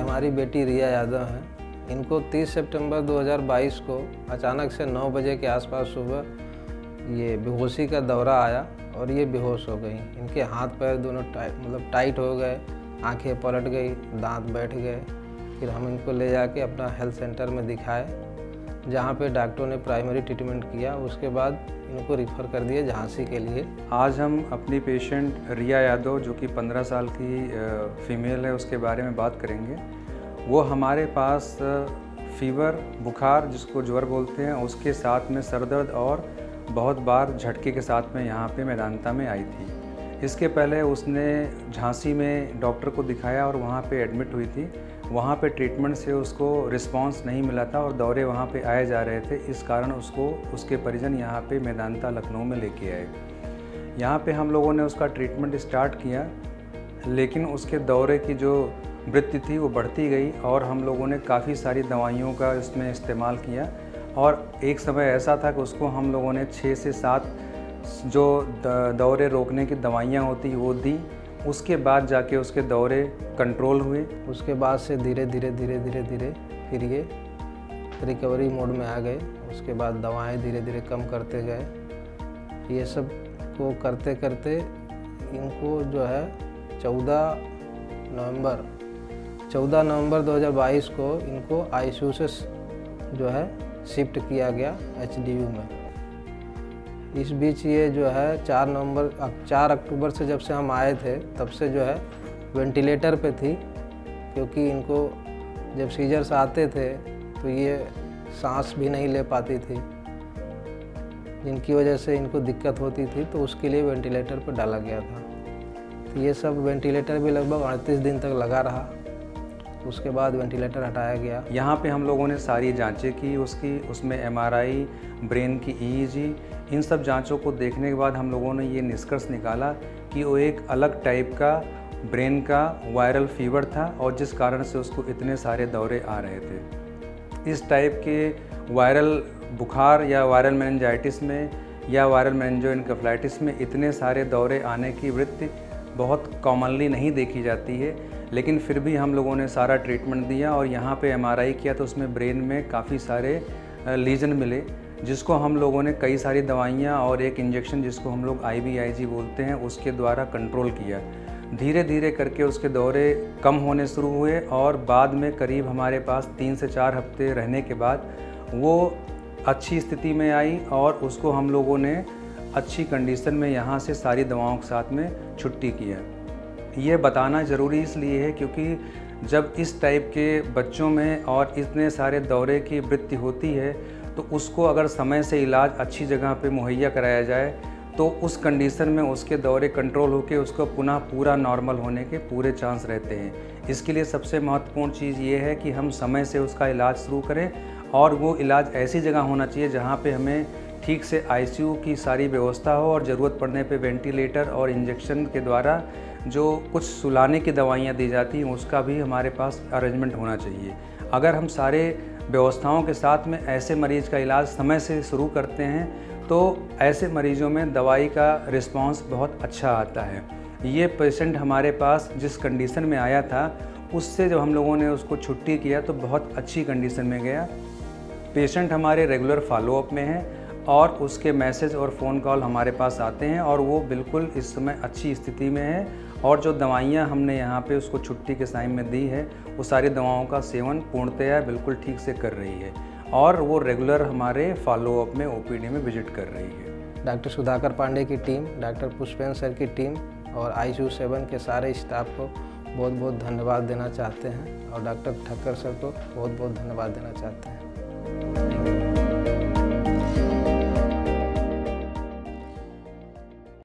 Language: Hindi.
हमारी बेटी रिया यादव हैं। इनको 30 सितंबर 2022 को अचानक से 9 बजे के आसपास सुबह ये बेहोशी का दौरा आया और ये बेहोश हो गई। इनके हाथ पैर दोनों टाइट मतलब टाइट हो गए, आँखें पलट गई, दांत बैठ गए। फिर हम इनको ले जाके अपना हेल्थ सेंटर में दिखाए। जहाँ पे डॉक्टरों ने प्राइमरी ट्रीटमेंट किया, उसके बाद इनको रिफ़र कर दिया झांसी के लिए। आज हम अपनी पेशेंट रिया यादव, जो कि 15 साल की फ़ीमेल है, उसके बारे में बात करेंगे। वो हमारे पास फीवर बुखार, जिसको ज्वर बोलते हैं, उसके साथ में सर दर्द और बहुत बार झटके के साथ में यहाँ पे मैदानता में आई थी। इसके पहले उसने झांसी में डॉक्टर को दिखाया और वहाँ पे एडमिट हुई थी। वहाँ पे ट्रीटमेंट से उसको रिस्पांस नहीं मिला था और दौरे वहाँ पे आए जा रहे थे। इस कारण उसको, उसके परिजन यहाँ पे मैदानता लखनऊ में लेके आए। यहाँ पे हम लोगों ने उसका ट्रीटमेंट स्टार्ट किया, लेकिन उसके दौरे की जो वृत्ति थी वो बढ़ती गई और हम लोगों ने काफ़ी सारी दवाइयों का इसमें इस्तेमाल किया। और एक समय ऐसा था कि उसको हम लोगों ने छः से सात जो दौरे रोकने की दवाइयाँ होती, वो दी। उसके बाद जाके उसके दौरे कंट्रोल हुए। उसके बाद से धीरे धीरे धीरे धीरे धीरे फिर ये रिकवरी मोड में आ गए। उसके बाद दवाएँ धीरे धीरे कम करते गए। ये सबको करते करते इनको जो है 14 नवंबर 14 नवंबर 2022 को इनको आईसीयू से जो है शिफ्ट किया गया एचडीयू में। इस बीच ये जो है, चार नवंबर चार अक्टूबर से जब से हम आए थे, तब से जो है, वेंटिलेटर पे थी, क्योंकि इनको जब सीजर्स आते थे तो ये सांस भी नहीं ले पाती थी। जिनकी वजह से इनको दिक्कत होती थी तो उसके लिए वेंटिलेटर पर डाला गया था। तो ये सब वेंटिलेटर भी लगभग अड़तीस दिन तक लगा रहा। उसके बाद वेंटिलेटर हटाया गया। यहाँ पे हम लोगों ने सारी जांचें की उसकी उसमें एमआरआई, ब्रेन की ईईजी e इन सब जांचों को देखने के बाद हम लोगों ने ये निष्कर्ष निकाला कि वो एक अलग टाइप का ब्रेन का वायरल फीवर था और जिस कारण से उसको इतने सारे दौरे आ रहे थे। इस टाइप के वायरल बुखार या वायरल मैनजाइटिस में या वायरल मैनजो इनकफ्लाइटिस में इतने सारे दौरे आने की वृत्ति बहुत कॉमनली नहीं देखी जाती है। लेकिन फिर भी हम लोगों ने सारा ट्रीटमेंट दिया और यहाँ पे एमआरआई किया तो उसमें ब्रेन में काफ़ी सारे लीजन मिले, जिसको हम लोगों ने कई सारी दवाइयाँ और एक इंजेक्शन जिसको हम लोग आई बोलते हैं, उसके द्वारा कंट्रोल किया। धीरे धीरे करके उसके दौरे कम होने शुरू हुए और बाद में करीब हमारे पास तीन से चार हफ़्ते रहने के बाद वो अच्छी स्थिति में आई और उसको हम लोगों ने अच्छी कंडीशन में यहाँ से सारी दवाओं के साथ में छुट्टी किया। ये बताना ज़रूरी इसलिए है क्योंकि जब इस टाइप के बच्चों में और इतने सारे दौरे की वृत्ति होती है तो उसको अगर समय से इलाज अच्छी जगह पे मुहैया कराया जाए तो उस कंडीशन में उसके दौरे कंट्रोल होकर उसको पुनः पूरा नॉर्मल होने के पूरे चांस रहते हैं। इसके लिए सबसे महत्वपूर्ण चीज़ ये है कि हम समय से उसका इलाज शुरू करें और वो इलाज ऐसी जगह होना चाहिए जहाँ पे हमें ठीक से आईसीयू की सारी व्यवस्था हो और ज़रूरत पड़ने पे वेंटिलेटर और इंजेक्शन के द्वारा जो कुछ सुलाने की दवाइयाँ दी जाती हैं, उसका भी हमारे पास अरेंजमेंट होना चाहिए। अगर हम सारे व्यवस्थाओं के साथ में ऐसे मरीज़ का इलाज समय से शुरू करते हैं तो ऐसे मरीज़ों में दवाई का रिस्पांस बहुत अच्छा आता है। ये पेशेंट हमारे पास जिस कंडीशन में आया था, उससे जब हम लोगों ने उसको छुट्टी किया तो बहुत अच्छी कंडीशन में गया। पेशेंट हमारे रेगुलर फॉलोअप में है और उसके मैसेज और फ़ोन कॉल हमारे पास आते हैं और वो बिल्कुल इस समय अच्छी स्थिति में है। और जो दवाइयाँ हमने यहाँ पे उसको छुट्टी के टाइम में दी है, वो सारी दवाओं का सेवन पूर्णतया बिल्कुल ठीक से कर रही है और वो रेगुलर हमारे फॉलोअप में ओपीडी में विज़िट कर रही है। डॉक्टर सुधाकर पांडे की टीम, डॉक्टर पुष्पेन सर की टीम और आई यू सेवन के सारे स्टाफ को बहुत बहुत धन्यवाद देना चाहते हैं और डॉक्टर ठक्कर सर को बहुत बहुत धन्यवाद देना चाहते हैं।